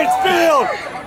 It's Field!